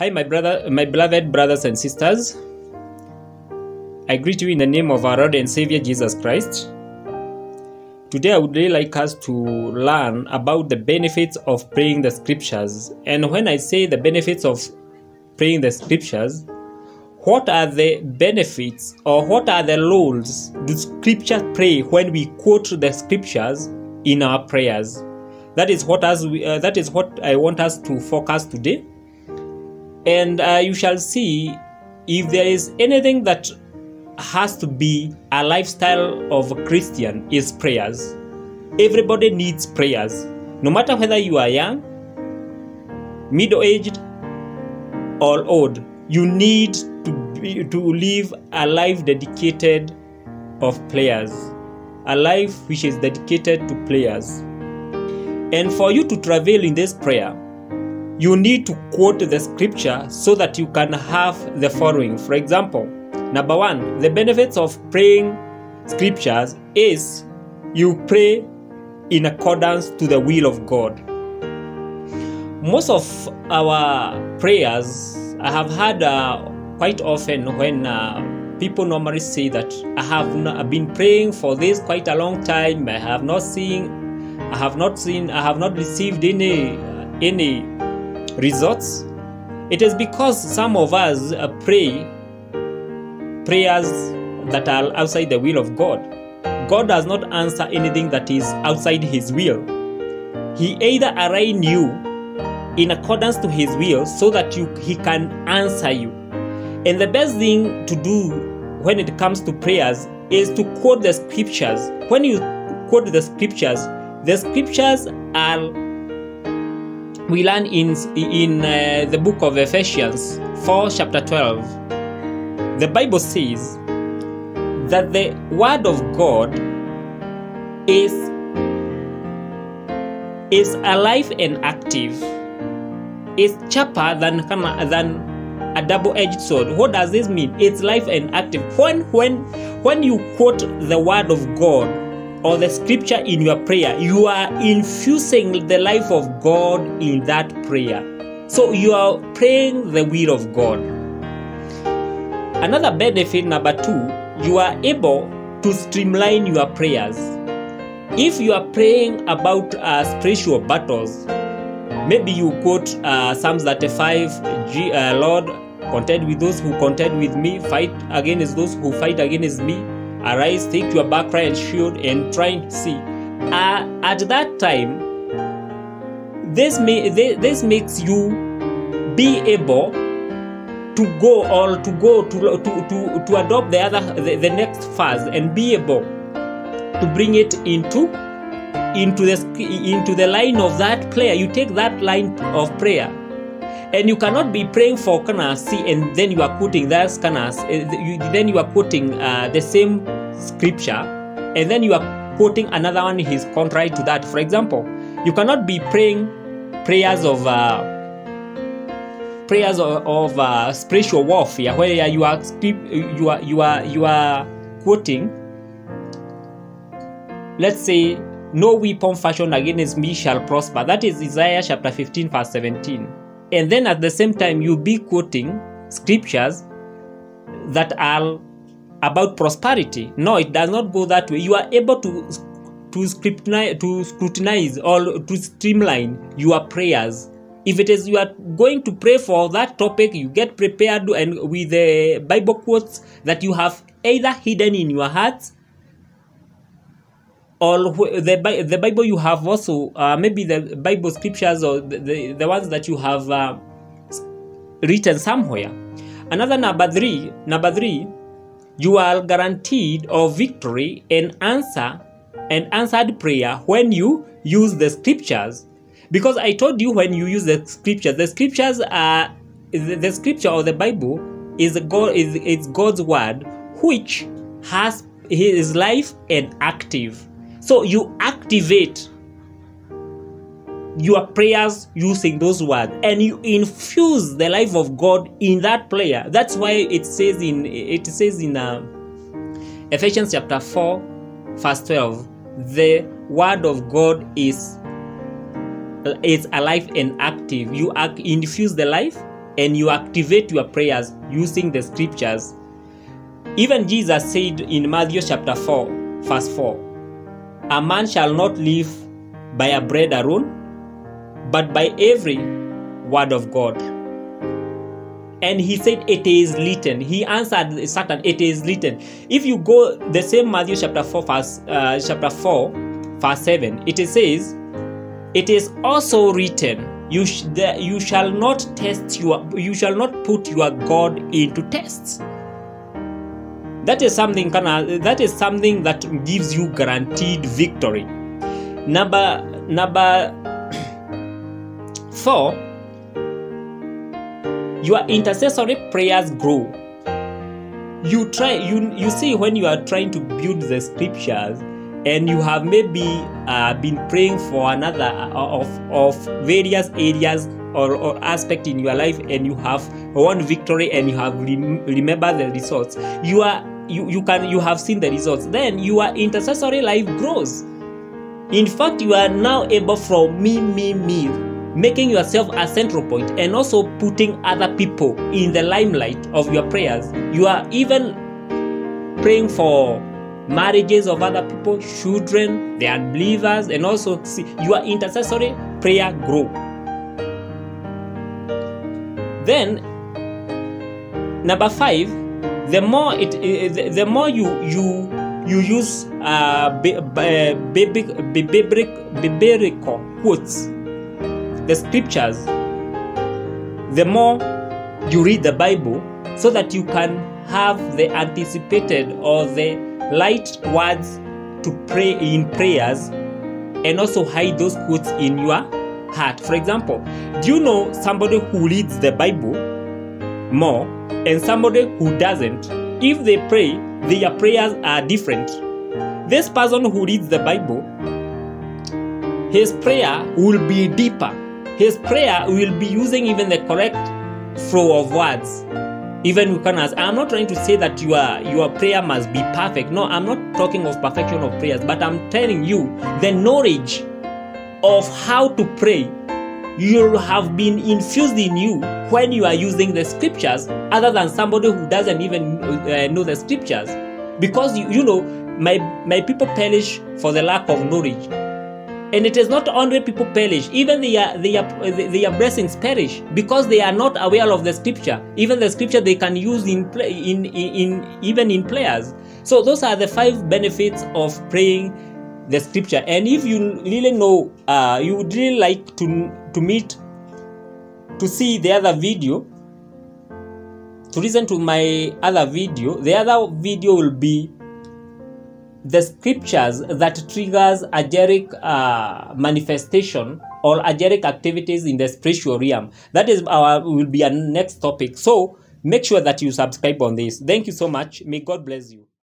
Hi, my brother, my beloved brothers and sisters. I greet you in the name of our Lord and Savior Jesus Christ. Today, I would really like us to learn about the benefits of praying the scriptures. And when I say the benefits of praying the scriptures, what are the benefits or what are the roles do scriptures play when we quote the scriptures in our prayers? That is what we, uh, that is what I want us to focus today and uh, you shall see if there is anything that has to be a lifestyle of a Christian is prayers. Everybody needs prayers, no matter whether you are young, middle aged, or old. You need to be, to live a life dedicated of prayers, a life which is dedicated to prayers. And for you to travel in this prayer, you need to quote the scripture so that you can have the following. For example, number one, the benefits of praying scriptures is you pray in accordance to the will of God. Most of our prayers, I have heard uh, quite often when uh, people normally say that I have not, been praying for this quite a long time. I have not seen, I have not seen, I have not received any any results? It is because some of us uh, pray prayers that are outside the will of God. God does not answer anything that is outside His will. He either align you in accordance to His will so that you He can answer you. And the best thing to do when it comes to prayers is to quote the scriptures. When you quote the scriptures, the scriptures are we learn in in uh, the book of Ephesians 4 chapter 12 the bible says that the word of god is is alive and active. Is sharper than than a double-edged sword. What does this mean? It's life and active. When when when you quote the word of god or the scripture in your prayer, you are infusing the life of God in that prayer. So you are praying the will of God. Another benefit, number two, you are able to streamline your prayers. If you are praying about uh, spiritual battles, maybe you quote uh, Psalms 35, G, uh, Lord, contend with those who contend with me, fight against those who fight against me arise take your backfire and shield and try and see. Uh, at that time this may this makes you be able to go or to go to to to, to adopt the other the, the next phase and be able to bring it into into the into the line of that prayer. You take that line of prayer and you cannot be praying for kana see and then you are quoting that kana then you are quoting uh, the same scripture and then you are quoting another one is contrary to that. For example you cannot be praying prayers of uh, prayers of, of uh, spiritual warfare where you are you are you are you are quoting let's say no weapon fashioned against me shall prosper. That is isaiah chapter 15 verse 17 and then at the same time you be quoting scriptures that are about prosperity. No it does not go that way. You are able to to scrutinize, to scrutinize or to streamline your prayers. If it is you are going to pray for that topic you get prepared and with the bible quotes that you have either hidden in your heart or the, the bible you have also uh, maybe the bible scriptures or the, the, the ones that you have uh, written somewhere. Another number three number three you are guaranteed of victory and answer and answered prayer when you use the scriptures. Because i told you when you use the scriptures the scriptures are the scripture or the bible is god is it's god's word which has his life and active so you activate your prayers using those words and you infuse the life of god in that prayer that's why it says in it says in uh, ephesians chapter 4 verse 12 the word of god is is alive and active you infuse the life and you activate your prayers using the scriptures. Even Jesus said in Matthew chapter 4, verse 4, A man shall not live by a bread alone, but by every word of God. And he said, It is written. He answered Satan, It is written. If you go the same Matthew chapter 4, verse uh, chapter 4, verse 7, it says, It is also written, you, sh- the, you shall not test your you shall not put your God into tests. That is something kinda, that is something that gives you guaranteed victory. Number number four your intercessory prayers grow you try you you see when you are trying to build the scriptures and you have maybe uh, been praying for another uh, of of various areas or, or aspect in your life and you have won victory and you have rem- remember the results you are you, you can you have seen the results then your intercessory life grows in fact you are now able from me me me making yourself a central point and also putting other people in the limelight of your prayers. You are even praying for marriages of other people, children, the unbelievers, and also see your intercessory prayer grow. Then, number five, the more it, eh, eh, the, the more you you you use uh, eh, biblical biblical quotes the scriptures, the more you read the Bible, so that you can have the anticipated or the light words to pray in prayers and also hide those quotes in your heart. For example, do you know somebody who reads the Bible more and somebody who doesn't? If they pray, their prayers are different. This person who reads the Bible, his prayer will be deeper his prayer will be using even the correct flow of words. Even you can ask, I'm not trying to say that your your prayer must be perfect. No, I'm not talking of perfection of prayers, but I'm telling you the knowledge of how to pray you'll have been infused in you when you are using the scriptures other than somebody who doesn't even uh, know the scriptures because you, you know my my people perish for the lack of knowledge and it is not only people perish, even their, their, their blessings perish because they are not aware of the scripture. Even the scripture they can use in, play, in, in, in even in prayers. So those are the five benefits of praying the scripture. And if you really know, uh, you would really like to, to meet, to see the other video, to listen to my other video, the other video will be the scriptures that triggers ageric uh, manifestation or ageric activities in the spiritual realm. That is our will be our next topic. So make sure that you subscribe on this. Thank you so much. May God bless you.